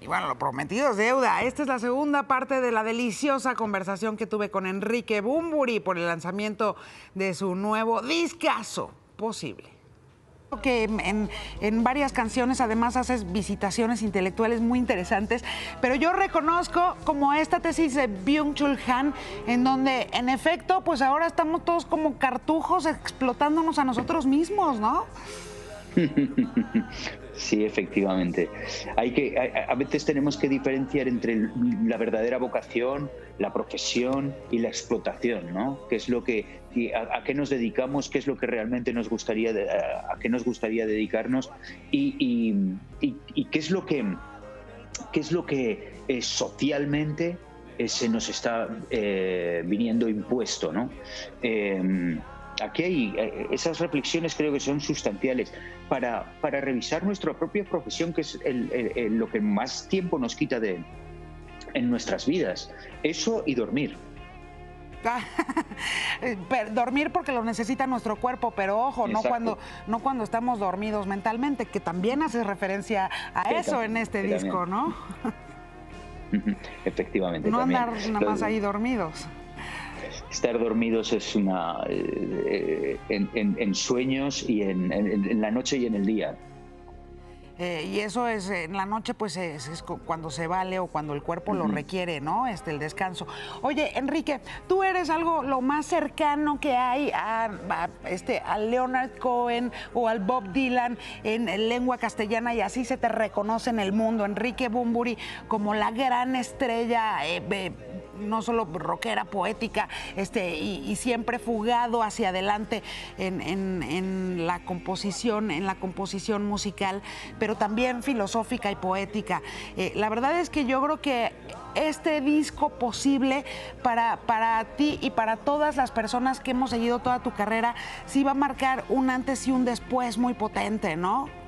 Y bueno, lo prometido es deuda. Esta es la segunda parte de la deliciosa conversación que tuve con Enrique Bumburi por el lanzamiento de su nuevo discazo posible que en, en, varias canciones además haces visitaciones intelectuales muy interesantes, pero yo reconozco como esta tesis de Byung-Chul Han, en donde en efecto, pues ahora estamos todos como cartujos explotándonos a nosotros mismos, ¿no? Sí, efectivamente. Hay que, a, veces tenemos que diferenciar entre la verdadera vocación, la profesión y la explotación, ¿no? ¿Qué es lo que, a, qué nos dedicamos? ¿Qué es lo que realmente nos gustaría, a, qué nos gustaría dedicarnos? Y, qué es lo que, qué es lo que eh, socialmente eh, se nos está eh, viniendo impuesto, ¿no? Aquí hay eh, esas reflexiones creo que son sustanciales para, para revisar nuestra propia profesión, que es lo que más tiempo nos quita de, en nuestras vidas. Eso y dormir. dormir porque lo necesita nuestro cuerpo, pero ojo, no cuando, no cuando estamos dormidos mentalmente, que también hace referencia a eso en este disco, ¿no? Efectivamente. No andar nada más ahí dormidos estar dormidos es una eh, en, sueños y en, la noche y en el día. Eh, y eso es en la noche, pues es, cuando se vale o cuando el cuerpo lo requiere, ¿no? Este, el descanso. Oye, Enrique, tú eres algo lo más cercano que hay a, este, a Leonard Cohen o al Bob Dylan en lengua castellana y así se te reconoce en el mundo. Enrique Bumburi como la gran estrella. Eh, no solo rockera, poética, este, y, siempre fugado hacia adelante en, la composición, en la composición musical, pero también filosófica y poética. Eh, la verdad es que yo creo que este disco posible para, para ti y para todas las personas que hemos seguido toda tu carrera, sí va a marcar un antes y un después muy potente, ¿no?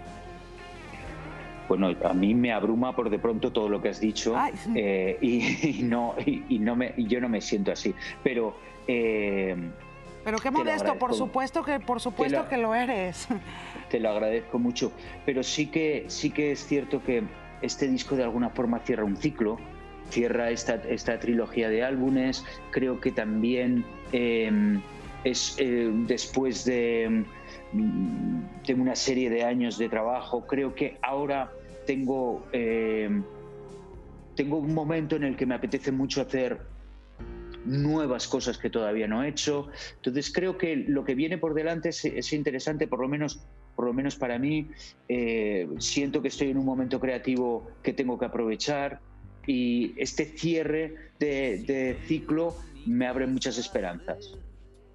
Bueno, a mí me abruma por de pronto todo lo que has dicho eh, y, no, y, no me, yo no me siento así. Pero. Eh, pero qué modesto, por supuesto que, por supuesto que lo eres. Te lo agradezco mucho. Pero sí que, sí que es cierto que este disco de alguna forma cierra un ciclo, cierra esta, esta trilogía de álbumes. Creo que también em, es eh, después de, de una serie de años de trabajo, creo que ahora tengo, eh, tengo un momento en el que me apetece mucho hacer nuevas cosas que todavía no he hecho. Entonces creo que lo que viene por delante es, interesante, por lo menos, por lo menos para mí. Eh, siento que estoy en un momento creativo que tengo que aprovechar y este cierre de ciclo me abre muchas esperanzas.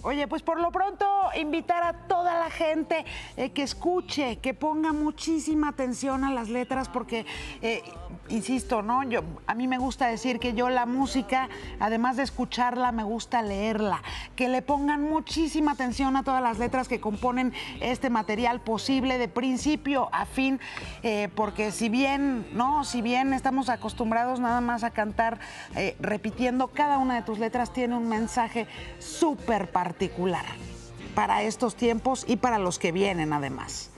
Oye, pues por lo pronto invitar a toda la gente eh, que escuche, que ponga muchísima atención a las letras, porque, eh, insisto, ¿no? Yo, a mí me gusta decir que yo la música, además de escucharla, me gusta leerla. Que le pongan muchísima atención a todas las letras que componen este material posible de principio a fin, eh, porque si bien, ¿no? Si bien estamos acostumbrados nada más a cantar repitiendo, cada una de tus letras tiene un mensaje súper particular para estos tiempos y para los que vienen además.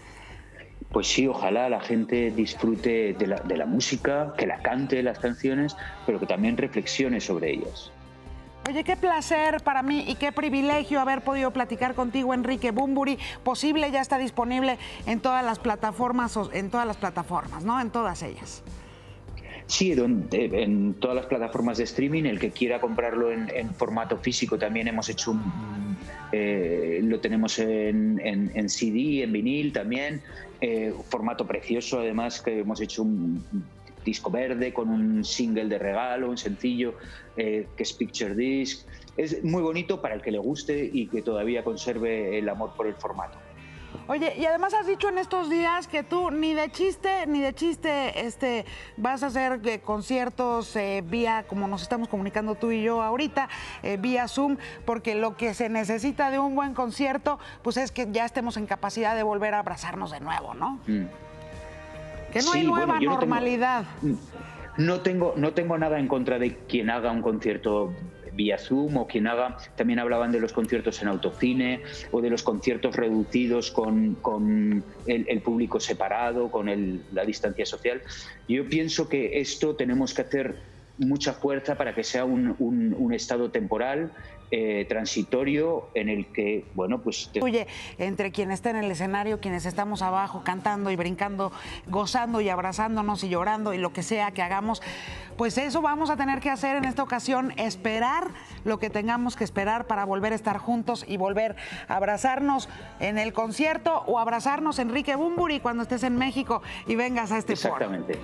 Pues sí, ojalá la gente disfrute de la, de la música, que la cante las canciones, pero que también reflexione sobre ellas. Oye, qué placer para mí y qué privilegio haber podido platicar contigo, Enrique Bumburi. Posible ya está disponible en todas las plataformas, en todas las plataformas, ¿no? En todas ellas. Sí, en todas las plataformas de streaming, el que quiera comprarlo en, formato físico también hemos hecho un, eh, lo tenemos en, en, CD, en vinil también, eh, formato precioso además que hemos hecho un disco verde con un single de regalo, un sencillo eh, que es Picture Disc. Es muy bonito para el que le guste y que todavía conserve el amor por el formato. Oye, y además has dicho en estos días que tú ni de chiste, ni de chiste, este, vas a hacer eh, conciertos eh, vía, como nos estamos comunicando tú y yo ahorita, eh, vía Zoom, porque lo que se necesita de un buen concierto, pues es que ya estemos en capacidad de volver a abrazarnos de nuevo, ¿no? Mm. Que no hay nueva normalidad. No tengo, no tengo, no tengo nada en contra de quien haga un concierto vía Zoom o quien haga, también hablaban de los conciertos en autocine o de los conciertos reducidos con, con el, público separado, con la distancia social. Yo pienso que esto tenemos que hacer mucha fuerza para que sea un, un estado temporal eh, transitorio en el que, bueno, pues... Entre quien está en el escenario, quienes estamos abajo cantando y brincando, gozando y abrazándonos y llorando y lo que sea que hagamos, pues eso vamos a tener que hacer en esta ocasión, esperar lo que tengamos que esperar para volver a estar juntos y volver a abrazarnos en el concierto o abrazarnos Enrique Bumburi cuando estés en México y vengas a este Exactamente.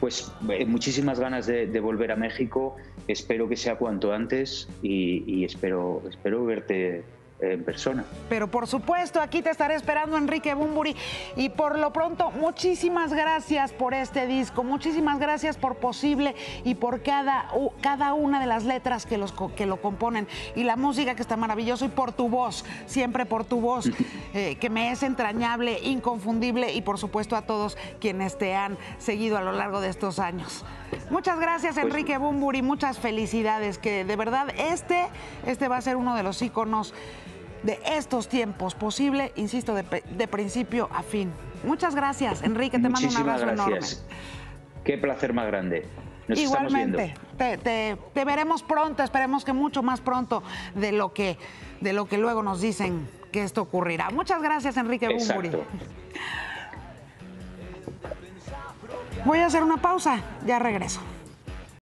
Pues eh, muchísimas ganas de, de volver a México. Espero que sea cuanto antes y, espero, espero verte en persona. Pero por supuesto, aquí te estaré esperando, Enrique Bumburi. Y por lo pronto, muchísimas gracias por este disco, muchísimas gracias por posible y por cada, cada una de las letras que, los, que lo componen y la música que está maravilloso y por tu voz, siempre por tu voz, eh, que me es entrañable, inconfundible y por supuesto a todos quienes te han seguido a lo largo de estos años. Muchas gracias, pues Enrique Bumburi, muchas felicidades, que de verdad este, este va a ser uno de los íconos de estos tiempos posible, insisto, de, principio a fin. Muchas gracias, Enrique, te mando un abrazo gracias. enorme. Qué placer más grande. Nos Igualmente, te, te, veremos pronto, esperemos que mucho más pronto de lo que, de lo que luego nos dicen que esto ocurrirá. Muchas gracias, Enrique Bumburi. Voy a hacer una pausa, ya regreso.